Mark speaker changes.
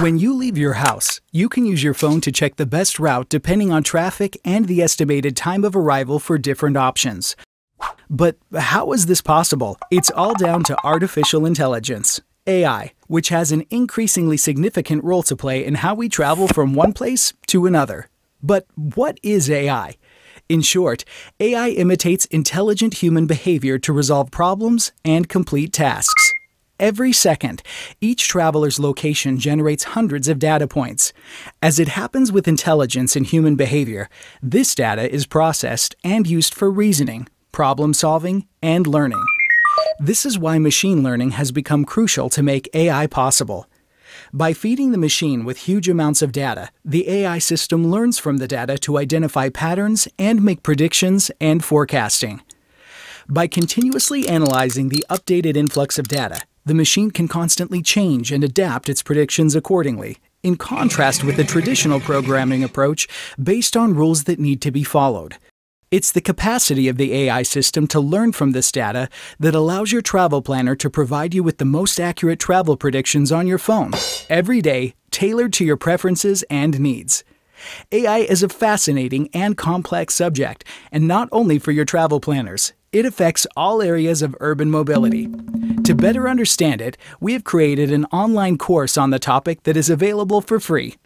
Speaker 1: When you leave your house, you can use your phone to check the best route depending on traffic and the estimated time of arrival for different options. But how is this possible? It's all down to artificial intelligence, AI, which has an increasingly significant role to play in how we travel from one place to another. But what is AI? In short, AI imitates intelligent human behavior to resolve problems and complete tasks. Every second, each traveler's location generates hundreds of data points. As it happens with intelligence and human behavior, this data is processed and used for reasoning, problem solving, and learning. This is why machine learning has become crucial to make AI possible. By feeding the machine with huge amounts of data, the AI system learns from the data to identify patterns and make predictions and forecasting. By continuously analyzing the updated influx of data, the machine can constantly change and adapt its predictions accordingly, in contrast with the traditional programming approach based on rules that need to be followed. It's the capacity of the AI system to learn from this data that allows your travel planner to provide you with the most accurate travel predictions on your phone, every day, tailored to your preferences and needs. AI is a fascinating and complex subject, and not only for your travel planners. It affects all areas of urban mobility. To better understand it, we have created an online course on the topic that is available for free.